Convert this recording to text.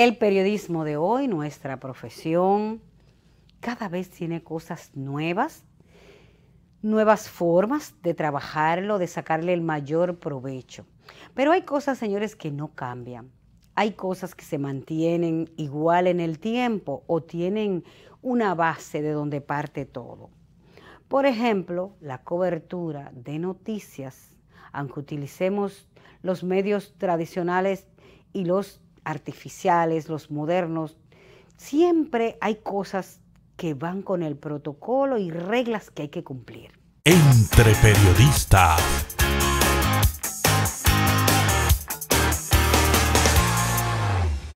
El periodismo de hoy, nuestra profesión, cada vez tiene cosas nuevas, nuevas formas de trabajarlo, de sacarle el mayor provecho. Pero hay cosas, señores, que no cambian. Hay cosas que se mantienen igual en el tiempo o tienen una base de donde parte todo. Por ejemplo, la cobertura de noticias, aunque utilicemos los medios tradicionales y los artificiales, los modernos, siempre hay cosas que van con el protocolo y reglas que hay que cumplir. Entre periodistas